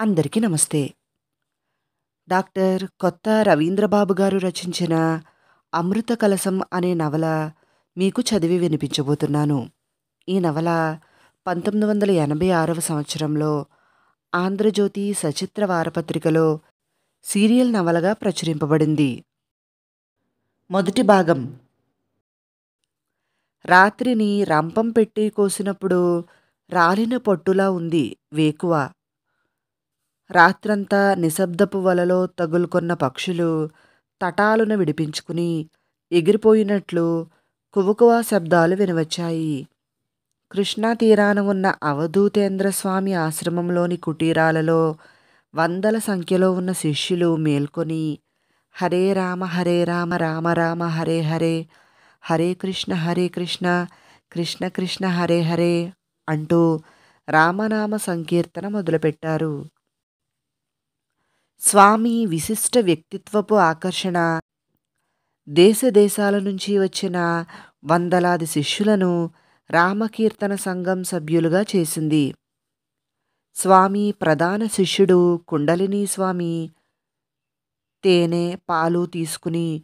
అందరికీ నమస్తే. డాక్టర్ కొత్త రవీంద్రబాబు గారు రచించిన అమృత కలశం అనే నవల మీకు చదివి వినిపించబోతున్నాను. ఈ నవల పంతొమ్మిది వందల ఎనభై ఆరవ సంవత్సరంలో ఆంధ్రజ్యోతి సచిత్ర వారపత్రికలో సీరియల్ నవలగా ప్రచురింపబడింది. మొదటి భాగం. రాత్రిని రంపం పెట్టి కోసినప్పుడు రాలిన పొట్టులా ఉంది వేకువ. రాత్రంతా నిశ్శబ్దపు వలలో తగులుకొన్న పక్షులు తటాలున విడిపించుకుని ఎగిరిపోయినట్లు కువకువా శబ్దాలు వినవచ్చాయి. కృష్ణా తీరాన ఉన్న అవధూతేంద్ర స్వామి ఆశ్రమంలోని కుటీరాలలో వందల సంఖ్యలో ఉన్న శిష్యులు మేల్కొని హరే రామ హరే రామ రామ రామ హరే హరే హరే కృష్ణ హరే కృష్ణ కృష్ణ కృష్ణ హరే హరే అంటూ రామనామ సంకీర్తన మొదలుపెట్టారు. స్వామి విశిష్ట వ్యక్తిత్వపు ఆకర్షణ. దేశ దేశాల నుంచి వచ్చిన వందలాది శిష్యులను రామకీర్తన సంఘం సభ్యులుగా చేసింది. స్వామి ప్రధాన శిష్యుడు కుండలిని స్వామి. తేనె పాలు తీసుకుని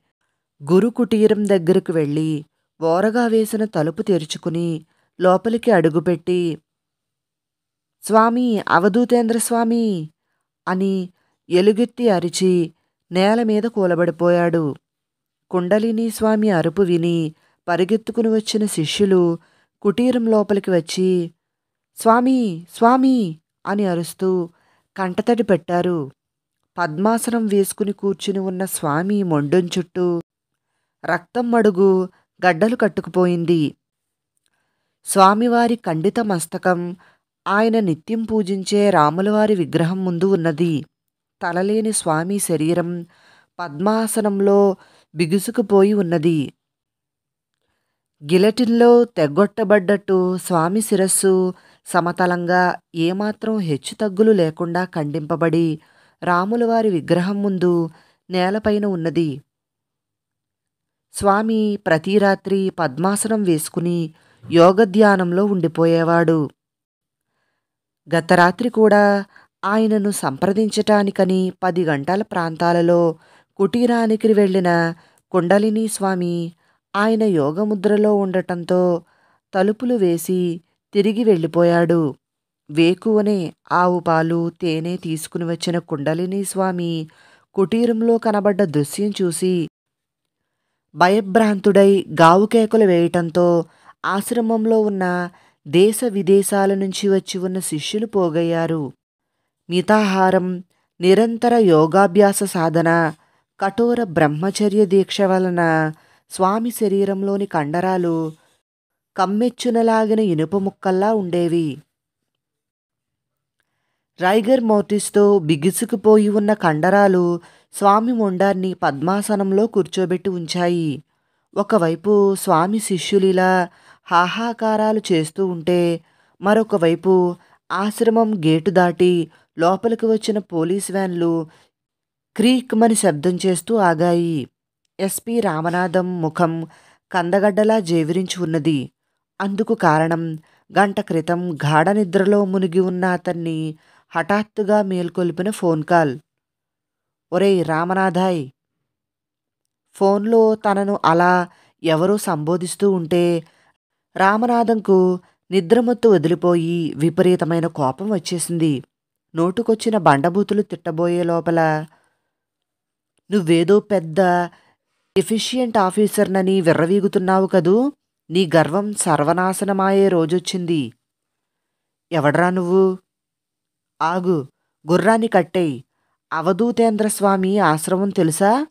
గురు కుటీరం దగ్గరకు వెళ్ళి ఓరగా వేసిన తలుపు తెరుచుకుని లోపలికి అడుగుపెట్టి స్వామి అవధూతేంద్ర స్వామి అని ఎలుగెత్తి అరిచి నేల మీద కూలబడిపోయాడు. కుండలిని స్వామి అరుపు విని పరిగెత్తుకుని వచ్చిన శిష్యులు కుటీరం లోపలికి వచ్చి స్వామి స్వామి అని అరుస్తూ కంటతడి పెట్టారు. పద్మాసనం వేసుకుని కూర్చుని ఉన్న స్వామి మొండెం చుట్టూ రక్తం మడుగు గడ్డలు కట్టుకుపోయింది. స్వామివారి ఖండిత మస్తకం ఆయన నిత్యం పూజించే రాములవారి విగ్రహం ముందు ఉన్నది. తలలేని స్వామి శరీరం పద్మాసనంలో బిగుసుకుపోయి ఉన్నది. గిలటిన్లో తెగ్గొట్టబడ్డట్టు స్వామి శిరస్సు సమతలంగా ఏమాత్రం హెచ్చుతగ్గులు లేకుండా ఖండింపబడి రాములవారి విగ్రహం ముందు నేలపైన ఉన్నది. స్వామి ప్రతి రాత్రి పద్మాసనం వేసుకుని యోగధ్యానంలో ఉండిపోయేవాడు. గత రాత్రి కూడా ఆయనను సంప్రదించటానికని పది గంటల ప్రాంతాలలో కుటీరానికి వెళ్ళిన కుండలినీ స్వామి ఆయన యోగముద్రలో ఉండటంతో తలుపులు వేసి తిరిగి వెళ్ళిపోయాడు. వేకువనే ఆవు పాలు తేనె తీసుకుని వచ్చిన కుండలినీ స్వామి కుటీరంలో కనబడ్డ దృశ్యం చూసి భయభ్రాంతుడై గావుకేకలు వేయటంతో ఆశ్రమంలో ఉన్న దేశ విదేశాల నుంచి వచ్చి ఉన్న శిష్యులు పోగయ్యారు. మితాహారం నిరంతర యోగాభ్యాస సాధన కఠోర బ్రహ్మచర్య దీక్ష వలన స్వామి శరీరంలోని కండరాలు కమ్మెచ్చునలాగిన ఇనుప ముక్కల్లా ఉండేవి. రైగర్ మోటిస్తో బిగుసుకుపోయి ఉన్న కండరాలు స్వామి మొండాన్ని పద్మాసనంలో కూర్చోబెట్టి ఉంచాయి. ఒకవైపు స్వామి శిష్యులిలా హాహాకారాలు చేస్తూ ఉంటే మరొకవైపు ఆశ్రమం గేటు దాటి లోపలికి వచ్చిన పోలీస్ వ్యాన్లు క్రీక్మని శబ్దం చేస్తూ ఆగాయి. ఎస్పి రామనాథం ముఖం కందగడ్డలా జేవిరించి ఉన్నది. అందుకు కారణం గంట క్రితం గాఢ నిద్రలో మునిగి ఉన్న అతన్ని హఠాత్తుగా మేల్కొల్పిన ఫోన్ కాల్. ఒరేయ్ రామనాథాయ్! ఫోన్లో తనను అలా ఎవరో సంబోధిస్తూ ఉంటే రామనాథంకు నిద్రమత్తు వదిలిపోయి విపరీతమైన కోపం వచ్చేసింది. నోటుకొచ్చిన బండబూతులు తిట్టబోయే లోపల నువ్వేదో పెద్ద ఎఫిషియంట్ ఆఫీసర్నని విర్రవీగుతున్నావు కదూ? నీ గర్వం సర్వనాశనమాయే రోజొచ్చింది. ఎవడ్రా నువ్వు? ఆగు గుర్రాన్ని కట్టేయ్. అవధూతేంద్ర స్వామి ఆశ్రమం తెలుసా?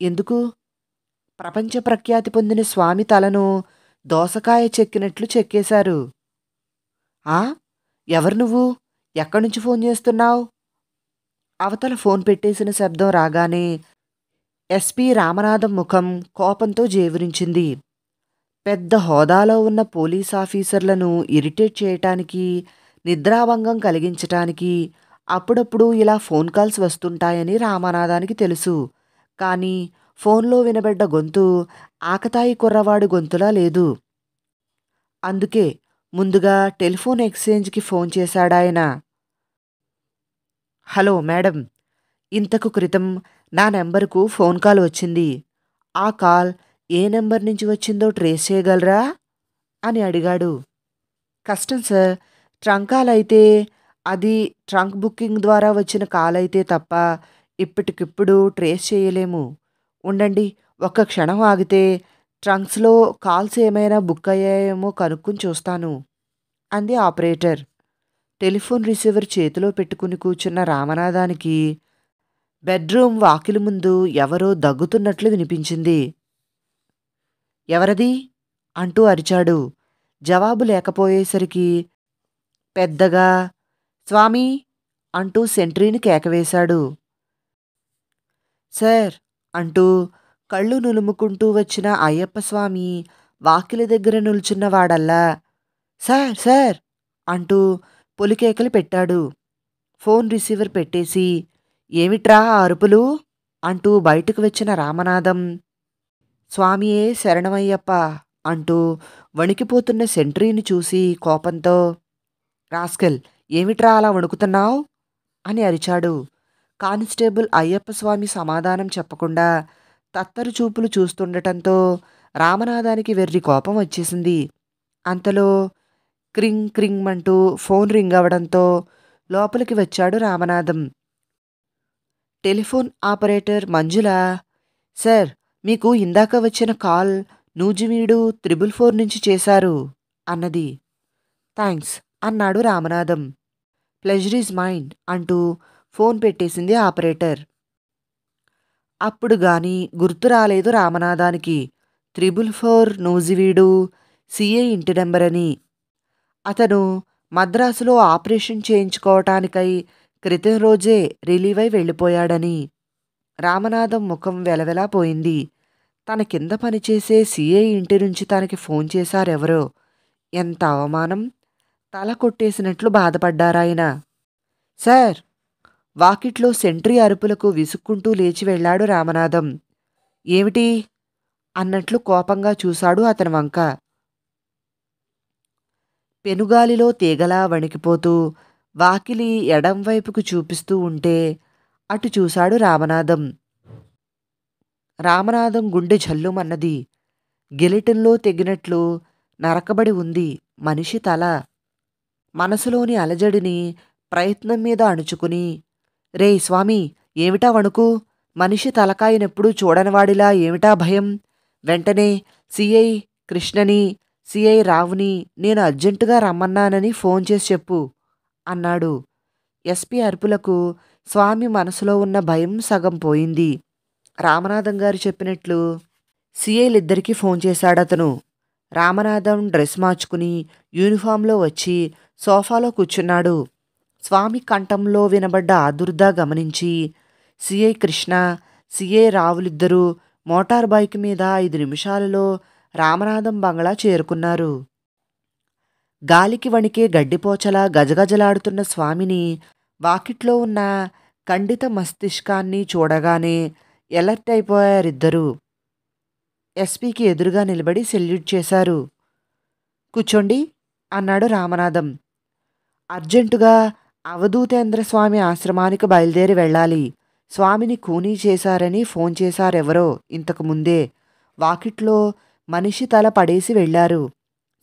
ఎందుకు? ప్రపంచ ప్రఖ్యాతి పొందిన స్వామి తలను దోసకాయ చెక్కినట్లు చెక్కేశారు. ఆ? ఎవరు నువ్వు? ఎక్కడి నుంచి ఫోన్ చేస్తున్నావు? అవతల ఫోన్ పెట్టేసిన శబ్దం రాగానే ఎస్పి రామనాథం ముఖం కోపంతో జేవురించింది. పెద్ద హోదాలో ఉన్న పోలీస్ ఆఫీసర్లను ఇరిటేట్ చేయటానికి నిద్రాభంగం కలిగించటానికి అప్పుడప్పుడు ఇలా ఫోన్ కాల్స్ వస్తుంటాయని రామనాథానికి తెలుసు. కానీ ఫోన్లో వినబడ్డ గొంతు ఆకతాయి కుర్రవాడి గొంతులా లేదు. అందుకే ముందుగా టెలిఫోన్ ఎక్స్చేంజ్కి ఫోన్ చేశాడాయన. Hello madam. ఇంతకు క్రితం నా నెంబర్కు ఫోన్ కాల్ వచ్చింది. ఆ కాల్ ఏ నెంబర్ నుంచి వచ్చిందో ట్రేస్ చేయగలరా? అని అడిగాడు. కష్టం సార్. ట్రంక్ కాల్ అయితే అది ట్రంక్ బుకింగ్ ద్వారా వచ్చిన కాల్ అయితే తప్ప ఇప్పటికిప్పుడు ట్రేస్ చేయలేము. ఉండండి ఒక్క క్షణం ఆగితే ట్రంక్స్లో కాల్స్ ఏమైనా బుక్ అయ్యాయేమో కనుక్కుని చూస్తాను అంది ఆపరేటర్. టెలిఫోన్ రిసీవర్ చేతిలో పెట్టుకుని కూర్చున్న రామనాథానికి బెడ్రూమ్ వాకిలి ముందు ఎవరో దగ్గుతున్నట్లు వినిపించింది. ఎవరది? అంటూ అరిచాడు. జవాబు లేకపోయేసరికి పెద్దగా స్వామి అంటూ సెంట్రీని కేకవేశాడు. సార్ అంటూ కళ్ళు నులుముకుంటూ వచ్చిన అయ్యప్ప స్వామి వాకిలి దగ్గర నిల్చున్నవాడల్లా. సార్ సార్ అంటూ పొలికేకలు పెట్టాడు. ఫోన్ రిసీవర్ పెట్టేసి ఏమిట్రా అరుపులు? అంటూ బయటకు వచ్చిన రామనాథం స్వామియే శరణమయ్యప్ప అంటూ వణికిపోతున్న సెంట్రీని చూసి కోపంతో రాస్కెల్ ఏమిట్రా అలా వణుకుతున్నావు? అని అరిచాడు. కానిస్టేబుల్ అయ్యప్ప స్వామి సమాధానం చెప్పకుండా తత్తరు చూపులు చూస్తుండటంతో రామనాథానికి వెర్రి కోపం వచ్చేసింది. అంతలో క్రింగ్ క్రింగ్ అంటూ ఫోన్ రింగ్ అవడంతో లోపలికి వచ్చాడు Ramanatham. Telephone operator Manjula sir మీకు ఇందాక వచ్చిన కాల్ నూజివీడు త్రిబుల్ ఫోర్ నుంచి చేశారు అన్నది. థ్యాంక్స్ అన్నాడు రామనాథం. ప్లెజర్ ఈజ్ మైండ్ అంటూ ఫోన్ పెట్టేసింది ఆపరేటర్. అప్పుడు గాని గుర్తు రాలేదు రామనాథానికి. త్రిబుల్ ఫోర్ నూజివీడు సిఏ ఇంటి నెంబర్ అని అతను మద్రాసులో ఆపరేషన్ చేయించుకోవటానికై క్రితం రోజే రిలీవ్ అయి వెళ్ళిపోయాడని. రామనాథం ముఖం వెలవెలా పోయింది. తన కింద పనిచేసే సీఏ ఇంటి నుంచి తనకి ఫోన్ చేశారెవరో? ఎంత అవమానం! తల కొట్టేసినట్లు బాధపడ్డారాయన సార్! వాకిట్లో సెంట్రీ అరుపులకు విసుక్కుంటూ లేచి వెళ్ళాడు రామనాథం ఏమిటి? అన్నట్లు కోపంగా చూశాడు అతని వంక. పెనుగాలిలో తీగలా వణికిపోతూ వాకిలి ఎడం వైపుకు చూపిస్తూ ఉంటే అటు చూశాడు రామనాథం రామనాథం గుండె జల్లుమన్నది. గెలిటంలో తెగినట్లు నరకబడి ఉంది మనిషి తల. మనసులోని అలజడిని ప్రయత్నం మీద అణుచుకుని రే స్వామి ఏమిటా వణుకు? మనిషి తలకాయనెప్పుడూ చూడనివాడిలా ఏమిటా భయం? వెంటనే సిఐ కృష్ణని సిఐ రావుని నేను అర్జెంటుగా రమ్మన్నానని ఫోన్ చేసి చెప్పు అన్నాడు. ఎస్పీ అరుపులకు స్వామి మనసులో ఉన్న భయం సగం పోయింది. రామనాథం గారు చెప్పినట్లు సిఐలిద్దరికీ ఫోన్ చేశాడతను. రామనాథం డ్రెస్ మార్చుకుని యూనిఫామ్లో వచ్చి సోఫాలో కూర్చున్నాడు. స్వామి కంఠంలో వినబడ్డ ఆదుర్ద గమనించి సిఐ కృష్ణ సిఐ రావులిద్దరూ మోటార్ బైక్ మీద ఐదు నిమిషాలలో రామనాథం బంగ్లా చేరుకున్నారు. గాలికి వణికే గడ్డిపోచలా గజగజలాడుతున్న స్వామిని వాకిట్లో ఉన్న ఖండిత మస్తిష్కాన్ని చూడగానే ఎలర్ట్ అయిపోయారిద్దరూ. ఎస్పీకి ఎదురుగా నిలబడి సెల్యూట్ చేశారు. కూర్చోండి అన్నాడు రామనాథం అర్జెంటుగా అవధూతేంద్ర స్వామి ఆశ్రమానికి బయలుదేరి వెళ్ళాలి. స్వామిని కూనీ చేశారని ఫోన్ చేశారెవరో ఇంతకు ముందే. వాకిట్లో మనిషి తల పడేసి వెళ్ళారు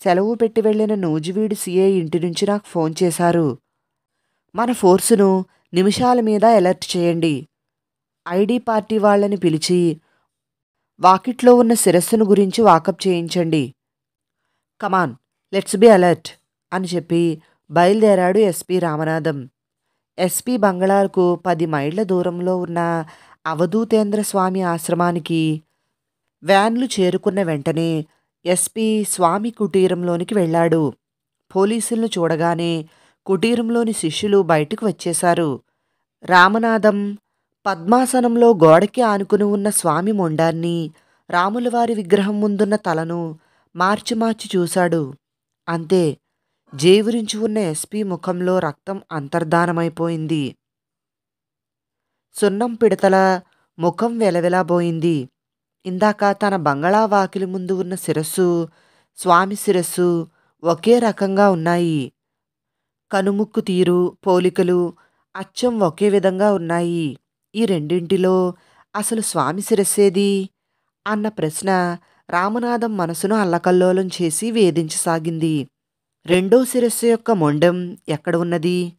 సెలవు పెట్టి వెళ్ళిన నూజివీడు సీఏ ఇంటి నుంచి నాకు ఫోన్ చేశారు. మన ఫోర్సును నిమిషాల మీద అలర్ట్ చేయండి. ఐడి పార్టీ వాళ్ళని పిలిచి వాకిట్లో ఉన్న శిరస్సును గురించి వాకప్ చేయించండి. కమాన్ లెట్స్ బి అలర్ట్ అని చెప్పి బయలుదేరాడు ఎస్పీ రామనాథం. ఎస్పీ బంగళాకు పది మైళ్ళ దూరంలో ఉన్న అవధూతేంద్ర స్వామి ఆశ్రమానికి వ్యాన్లు చేరుకున్న వెంటనే ఎస్పీ స్వామి కుటీరంలోనికి వెళ్ళాడు. పోలీసులను చూడగానే కుటీరంలోని శిష్యులు బయటకు వచ్చేశారు. రామనాథం పద్మాసనంలో గోడకి ఆనుకుని ఉన్న స్వామి మొండాన్ని రాములవారి విగ్రహం ముందున్న తలను మార్చి మార్చి చూశాడు. అంతే జేవురించి ఉన్న ఎస్పీ ముఖంలో రక్తం అంతర్ధానమైపోయింది. సున్నం పిడతల ముఖం వెలవెలాబోయింది ఇందాక తన బంగళా వాకిలి ముందు ఉన్న శిరస్సు స్వామి శిరస్సు ఒకే రకంగా ఉన్నాయి. కనుముక్కు తీరు పోలికలు అచ్చం ఒకే విధంగా ఉన్నాయి. ఈ రెండింటిలో అసలు స్వామి శిరస్సేది? అన్న ప్రశ్న రామనాథం మనసును అల్లకల్లోలం చేసి వేధించసాగింది. రెండో శిరస్సు యొక్క మొండెం ఎక్కడ ఉన్నది?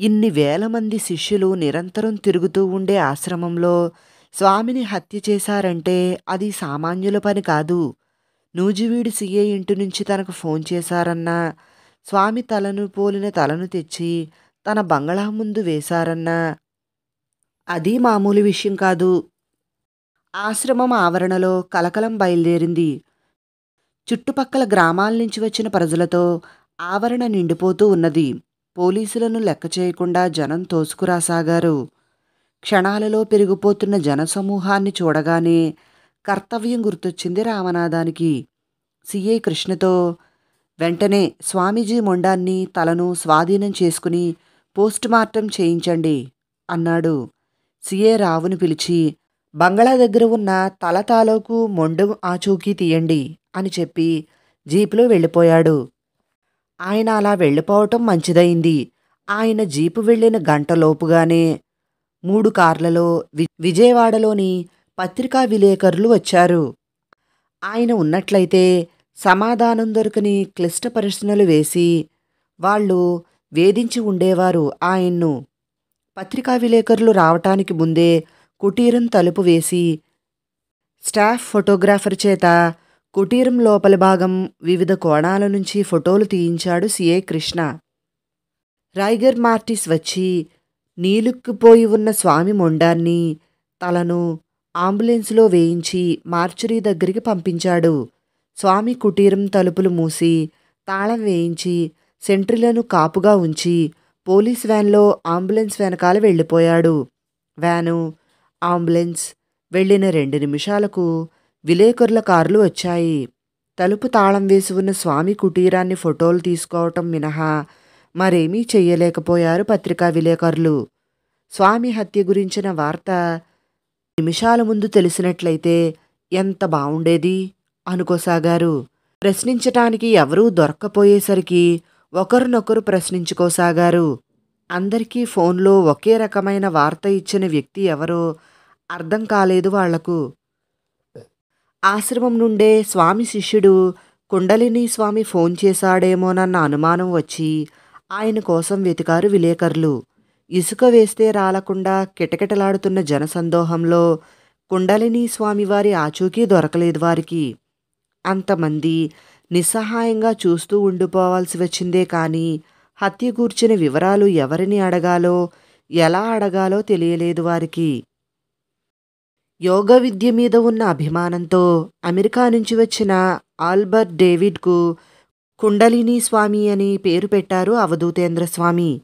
ఇన్ని వేల మంది శిష్యులు నిరంతరం తిరుగుతూ ఉండే ఆశ్రమంలో స్వామిని హత్య చేశారంటే అది సామాన్యుల పని కాదు. నూజివీడు సీఏ ఇంటి నుంచి తనకు ఫోన్ చేశారన్నా స్వామి తలను పోలిన తలను తెచ్చి తన బంగళా ముందు వేశారన్నా. అది మామూలు విషయం కాదు. ఆశ్రమం ఆవరణలో కలకలం బయలుదేరింది. చుట్టుపక్కల గ్రామాల నుంచి వచ్చిన ప్రజలతో ఆవరణ నిండిపోతూ ఉన్నది. పోలీసులను లెక్క చేయకుండా జనం తోసుకురాసాగారు. క్షణాలలో పెరిగిపోతున్న జనసమూహాన్ని చూడగానే కర్తవ్యం గుర్తొచ్చింది రామనాథానికి. సిఐ కృష్ణతో వెంటనే స్వామీజీ మొండాన్ని తలను స్వాధీనం చేసుకుని పోస్టుమార్టం చేయించండి అన్నాడు. సిఏ రావుని పిలిచి బంగళా దగ్గర ఉన్న తల తాలూకు మొండం ఆచూకీ తీయండి అని చెప్పి జీపులో వెళ్ళిపోయాడు. ఆయన అలా వెళ్ళిపోవటం మంచిదైంది ఆయన జీపు వెళ్ళిన గంటలోపుగానే మూడు కార్లలో వి విజయవాడలోని పత్రికా విలేకరులు వచ్చారు. ఆయన ఉన్నట్లయితే సమాధానం దొరకని క్లిష్ట ప్రశ్నలు వేసి వాళ్ళు వేధించి ఉండేవారు ఆయన్ను. పత్రికా విలేకరులు రావటానికి ముందే కుటీరం తలుపు వేసి స్టాఫ్ ఫోటోగ్రాఫర్ చేత కుటీరం లోపలి భాగం వివిధ కోణాల నుంచి ఫోటోలు తీయించాడు సిఏ కృష్ణ. రైగర్ మార్టిస్ వచ్చి నీలుక్కుపోయి ఉన్న స్వామి మొండాన్ని తలను ఆంబులెన్స్లో వేయించి మార్చురీ దగ్గరికి పంపించాడు. స్వామి కుటీరం తలుపులు మూసి తాళం వేయించి సెంట్రీలను కాపుగా ఉంచి పోలీస్ వ్యాన్లో ఆంబులెన్స్ వెనకాల వెళ్ళిపోయాడు. వ్యాను ఆంబులెన్స్ వెళ్ళిన రెండు నిమిషాలకు విలేకరుల కార్లు వచ్చాయి. తలుపు తాళం వేసి ఉన్న స్వామి కుటీరాన్ని ఫోటోలు తీసుకోవటం మినహా మరేమీ చెయ్యలేకపోయారు పత్రికా విలేకరులు. స్వామి హత్య గురించిన వార్త నిమిషాల ముందు తెలిసినట్లయితే ఎంత బావుండేది? అనుకోసాగారు. ప్రశ్నించటానికి ఎవరూ దొరక్కపోయేసరికి ఒకరినొకరు ప్రశ్నించుకోసాగారు. అందరికీ ఫోన్లో ఒకే రకమైన వార్త ఇచ్చిన వ్యక్తి ఎవరో అర్థం కాలేదు వాళ్ళకు. ఆశ్రమం నుండే స్వామి శిష్యుడు కుండలిని స్వామి ఫోన్ చేశాడేమోనన్న అనుమానం వచ్చి ఆయన కోసం వెతికారు విలేకరులు. ఇసుక వేస్తే రాలకుండా కిటకిటలాడుతున్న జనసందోహంలో కుండలిని స్వామివారి ఆచూకీ దొరకలేదు వారికి. అంతమంది నిస్సహాయంగా చూస్తూ ఉండిపోవాల్సి వచ్చిందే కానీ హత్య కూర్చిన వివరాలు ఎవరిని అడగాలో ఎలా అడగాలో తెలియలేదు వారికి. యోగ విద్య మీద ఉన్న అభిమానంతో అమెరికా నుంచి వచ్చిన ఆల్బర్ట్ డేవిడ్కు కుండలిని స్వామి అని పేరు పెట్టారు అవధూతేంద్ర స్వామి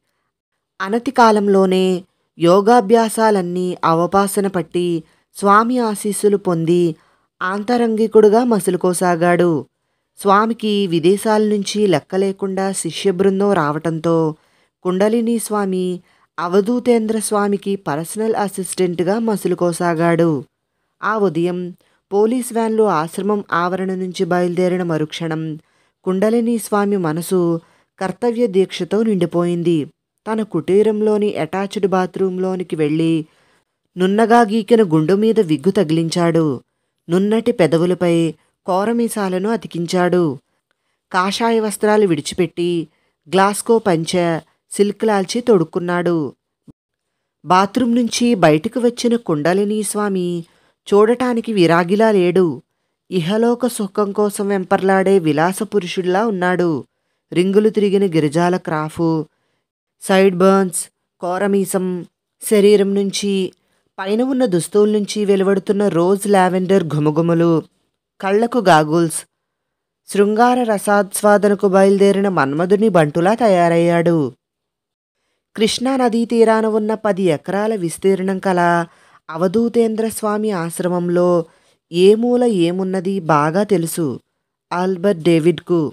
అనతి కాలంలోనే యోగాభ్యాసాలన్నీ అవపాసన పట్టి స్వామి ఆశీస్సులు పొంది ఆంతరంగికుడుగా మసులుకోసాగాడు. స్వామికి విదేశాల నుంచి లెక్కలేకుండా శిష్య బృందం రావటంతో కుండలిని స్వామి అవధూతేంద్ర స్వామికి పర్సనల్ అసిస్టెంట్గా మసులుకోసాగాడు. ఆ ఉదయం పోలీస్ వ్యాన్లో ఆశ్రమం ఆవరణ నుంచి బయలుదేరిన మరుక్షణం కుండలిని స్వామి మనసు కర్తవ్య దీక్షతో నిండిపోయింది. తన కుటీరంలోని అటాచ్డ్ బాత్రూంలోనికి వెళ్ళి నున్నగా గీకిన గుండు మీద విగ్గు తగిలించాడు. నున్నటి పెదవులపై కోరమీసాలను అతికించాడు. కాషాయ వస్త్రాలు విడిచిపెట్టి గ్లాస్కో పంచ సిల్క్ లాల్చి తొడుక్కున్నాడు. బాత్రూం నుంచి బయటకు వచ్చిన కుండలిని స్వామి చూడటానికి విరాగిలా లేడు. ఇహలోక సుఖం కోసం వెంపర్లాడే విలాస పురుషుడిలా ఉన్నాడు. రింగులు తిరిగిన గిరిజాల క్రాఫు సైడ్ బర్న్స్ కోరమీసం శరీరం నుంచి పైన ఉన్న దుస్తుల నుంచి వెలువడుతున్న రోజ్ లావెండర్ ఘుమఘుమలు కళ్ళకు గాగుల్స్ శృంగార రసాస్వాదనకు బయలుదేరిన మన్మధుని బంటులా తయారయ్యాడు. కృష్ణా నదీ తీరాన ఉన్న పది ఎకరాల విస్తీర్ణం కల అవధూతేంద్ర స్వామి ఆశ్రమంలో ఏ మూల ఏమున్నది బాగా తెలుసు. ఆల్బర్ట్ డేవిడ్కు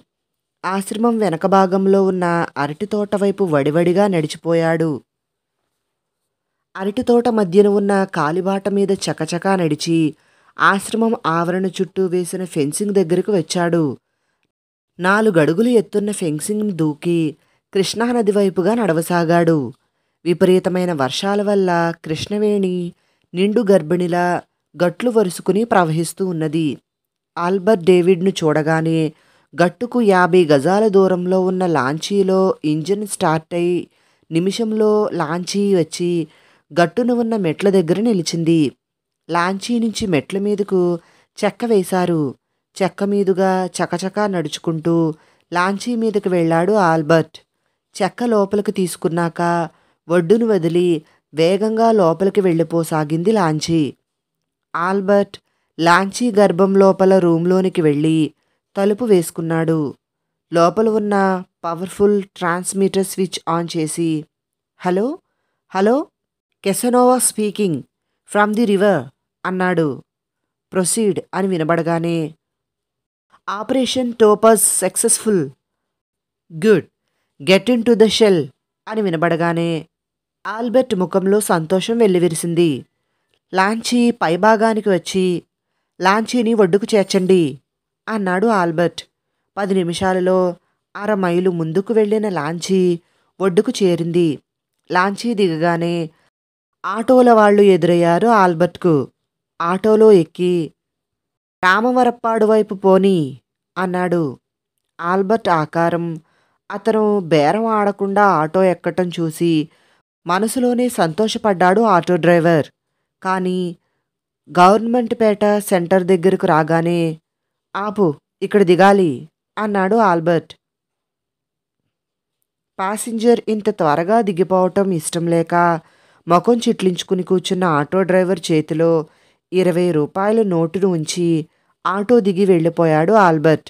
ఆశ్రమం వెనక భాగంలో ఉన్న అరటి తోట వైపు వడివడిగా నడిచిపోయాడు. అరటి తోట మధ్యన ఉన్న కాలిబాట మీద చకచకా నడిచి ఆశ్రమం ఆవరణ చుట్టూ వేసిన ఫెన్సింగ్ దగ్గరకు వచ్చాడు. నాలుగడుగులు ఎత్తున్న ఫెన్సింగ్ను దూకి కృష్ణానది వైపుగా నడవసాగాడు. విపరీతమైన వర్షాల వల్ల కృష్ణవేణి నిండు గర్భిణిలా గట్లు వరుసుకుని ప్రవహిస్తూ ఉన్నది. ఆల్బర్ట్ డేవిడ్ను చూడగానే గట్టుకు యాభై గజాల దూరంలో ఉన్న లాంచీలో ఇంజిన్ స్టార్ట్ అయి నిమిషంలో లాంచీ వచ్చి గట్టున ఉన్న మెట్ల దగ్గర నిలిచింది. లాంచీ నుంచి మెట్ల మీదకు చెక్క వేశారు. చెక్క మీదుగా చకచకా నడుచుకుంటూ లాంచీ మీదకు వెళ్ళాడు ఆల్బర్ట్. చెక్క లోపలికి తీసుకున్నాక ఒడ్డును వదిలి వేగంగా లోపలికి వెళ్ళిపోసాగింది లాంచీ. ఆల్బర్ట్ లాంచీ గర్భం లోపల రూమ్లోనికి వెళ్ళి తలుపు వేసుకున్నాడు. లోపల ఉన్న పవర్ఫుల్ ట్రాన్స్మిటర్ స్విచ్ ఆన్ చేసి hello? Hello? Casanova speaking from the river అన్నాడు. ప్రొసీడ్ అని వినబడగానే operation Topaz successful. Good. Get into the shell అని వినబడగానే ఆల్బర్ట్ ముఖంలో సంతోషం వెల్లివిరిసింది. లాంచీ పైభాగానికి వచ్చి లాంచీని ఒడ్డుకు చేర్చండి అన్నాడు ఆల్బర్ట్. పది నిమిషాలలో అర మైలు ముందుకు వెళ్ళిన లాంచీ ఒడ్డుకు చేరింది. లాంచీ దిగగానే ఆటోల వాళ్ళు ఎదురయ్యారు ఆల్బర్ట్కు. ఆటోలో ఎక్కి రామవరప్పాడు వైపు పోని అన్నాడు. ఆల్బర్ట్ ఆకారం అతను బేరం ఆడకుండా ఆటో ఎక్కటం చూసి మనసులోనే సంతోషపడ్డాడు ఆటో డ్రైవర్. కానీ గవర్నమెంట్ పేట సెంటర్ దగ్గరకు రాగానే ఆపు ఇక్కడ దిగాలి అన్నాడు ఆల్బర్ట్. ప్యాసింజర్ ఇంత త్వరగా దిగిపోవటం ఇష్టం లేక ముఖం చిట్లించుకుని కూర్చున్న ఆటో డ్రైవర్ చేతిలో ఇరవై రూపాయల నోటును ఉంచి ఆటో దిగి వెళ్ళిపోయాడు ఆల్బర్ట్.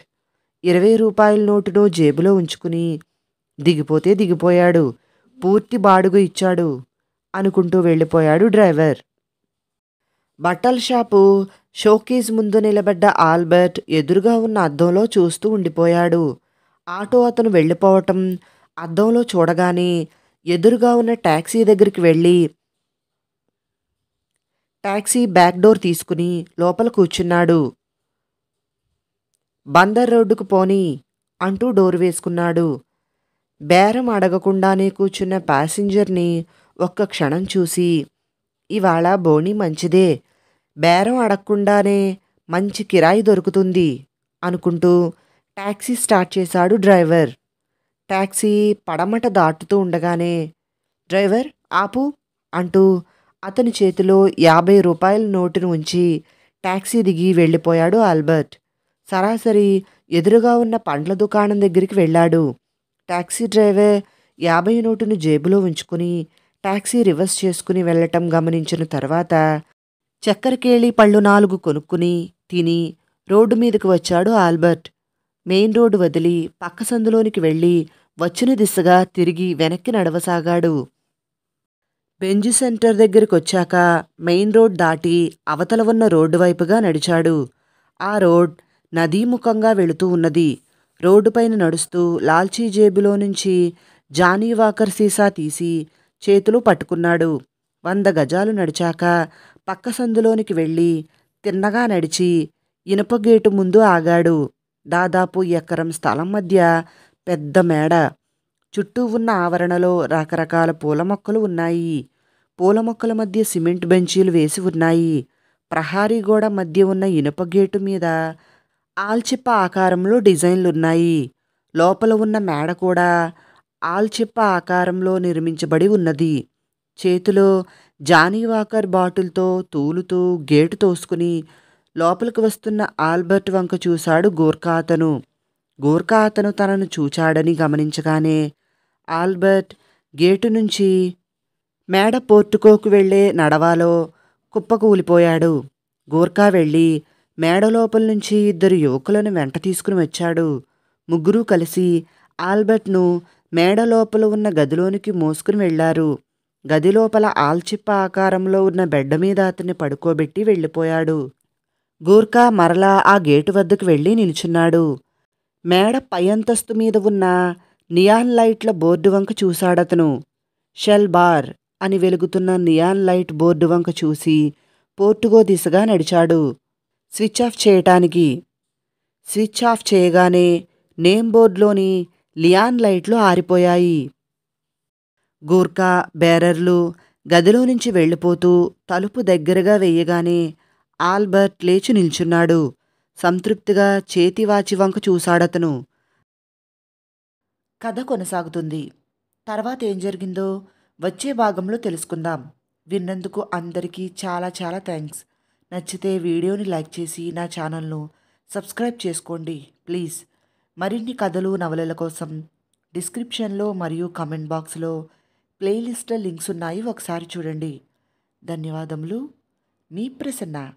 ఇరవై రూపాయల నోటును జేబులో ఉంచుకుని దిగిపోతే దిగిపోయాడు పూర్తి బాడుగు ఇచ్చాడు అనుకుంటూ వెళ్ళిపోయాడు డ్రైవర్. బట్టల షాపు షోకేజ్ ముందు నిలబడ్డ ఆల్బర్ట్ ఎదురుగా ఉన్న అద్దంలో చూస్తూ ఉండిపోయాడు. ఆటో అతను వెళ్ళిపోవటం అద్దంలో చూడగానే ఎదురుగా ఉన్న ట్యాక్సీ దగ్గరికి వెళ్ళి ట్యాక్సీ బ్యాక్ డోర్ తీసుకుని లోపల కూర్చున్నాడు. బందర్ రోడ్డుకు పోని అంటూ డోర్ వేసుకున్నాడు. బేరం అడగకుండానే కూర్చున్న ప్యాసింజర్ని ఒక్క క్షణం చూసి ఇవాళ బోణి మంచిదే బేరం అడగకుండానే మంచి కిరాయి దొరుకుతుంది అనుకుంటూ ట్యాక్సీ స్టార్ట్ చేశాడు డ్రైవర్. ట్యాక్సీ పడమట దాటుతూ ఉండగానే డ్రైవర్ ఆపు అంటూ అతని చేతిలో యాభై రూపాయల నోటును ఉంచి ట్యాక్సీ దిగి వెళ్ళిపోయాడు ఆల్బర్ట్. సరాసరి ఎదురుగా ఉన్న పండ్ల దుకాణం దగ్గరికి వెళ్ళాడు. ట్యాక్సీ డ్రైవర్ యాభై నోటును జేబులో ఉంచుకుని ట్యాక్సీ రివర్స్ చేసుకుని వెళ్ళటం గమనించిన తర్వాత చక్కెరకేళి పళ్ళు నాలుగు కొనుక్కుని తిని రోడ్డు మీదకు వచ్చాడు ఆల్బర్ట్. మెయిన్ రోడ్డు వదిలి పక్క సందులోనికి వెళ్ళి వచ్చిన దిశగా తిరిగి వెనక్కి నడవసాగాడు. బెంజు సెంటర్ దగ్గరికి వచ్చాక మెయిన్ రోడ్ దాటి అవతల ఉన్న రోడ్డు వైపుగా నడిచాడు. ఆ రోడ్ నదీముఖంగా వెళుతూ ఉన్నది. రోడ్డుపైన నడుస్తూ లాల్చీ జేబులో నుంచి జానీ వాకర్ సీసా తీసి చేతులు పట్టుకున్నాడు. వంద గజాలు నడిచాక పక్క సందులోనికి వెళ్ళి తిన్నగా నడిచి ఇనుప గేటు ముందు ఆగాడు. దాదాపు ఎకరం స్థలం మధ్య పెద్ద మేడ. చుట్టూ ఉన్న ఆవరణలో రకరకాల పూల మొక్కలు ఉన్నాయి. పూల మొక్కల మధ్య సిమెంట్ బెంచీలు వేసి ఉన్నాయి. ప్రహారీ గోడ మధ్య ఉన్న ఇనుప గేటు మీద ఆల్చిప్ప ఆకారంలో డిజైన్లున్నాయి. లోపల ఉన్న మేడ కూడా ఆల్చిప్ప ఆకారంలో నిర్మించబడి ఉన్నది. చేతిలో జానీ వాకర్ బాటిల్తో తూలుతూ గేటు తోసుకుని లోపలికి వస్తున్న ఆల్బర్ట్ వంక చూశాడు గోర్ఖా అతను. గోర్ఖా అతను తనను చూచాడని గమనించగానే ఆల్బర్ట్ గేటు నుంచి మేడ పోర్టుకోకు వెళ్ళే నడవాలో కుప్పకూలిపోయాడు. గోర్ఖా వెళ్ళి మేడ లోపల నుంచి ఇద్దరు యువకులను వెంట తీసుకుని వచ్చాడు. ముగ్గురూ కలిసి ఆల్బర్ట్ను మేడ లోపల ఉన్న గదిలోనికి మోసుకుని వెళ్ళారు గదిలోపల ఆల్చిప్ప ఆకారంలో ఉన్న బెడ్డ మీద అతన్ని పడుకోబెట్టి వెళ్ళిపోయాడు. గూర్ఖా మరలా ఆ గేటు వద్దకు వెళ్ళి నిల్చున్నాడు. మేడ పై అంతస్తు మీద ఉన్న నియాన్ లైట్ల బోర్డు వంక చూశాడతను. షెల్ బార్ అని వెలుగుతున్న నియాన్ లైట్ బోర్డు వంక చూసి పోర్టుగో దిశగా నడిచాడు. స్విచ్ ఆఫ్ చేయటానికి. స్విచ్ ఆఫ్ చేయగానే నేమ్ బోర్డులోని లియాన్ లైట్లు ఆరిపోయాయి. గూర్ఖా బేరర్లు గదిలో నుంచి వెళ్ళిపోతూ తలుపు దగ్గరగా వెయ్యగానే ఆల్బర్ట్ లేచి నిల్చున్నాడు. సంతృప్తిగా చేతివాచి వంక చూశాడతను. కథ కొనసాగుతుంది. తర్వాత ఏం జరిగిందో వచ్చే భాగంలో తెలుసుకుందాం. విన్నందుకు అందరికీ చాలా చాలా థ్యాంక్స్. నచ్చితే వీడియోని లైక్ చేసి నా ఛానల్ను సబ్స్క్రైబ్ చేసుకోండి ప్లీజ్. మరిన్ని కథలు నవలల కోసం డిస్క్రిప్షన్లో మరియు కమెంట్ బాక్స్లో ప్లేలిస్ట్లో లింక్స్ ఉన్నాయి ఒకసారి చూడండి. ధన్యవాదములు. మీ ప్రసన్న.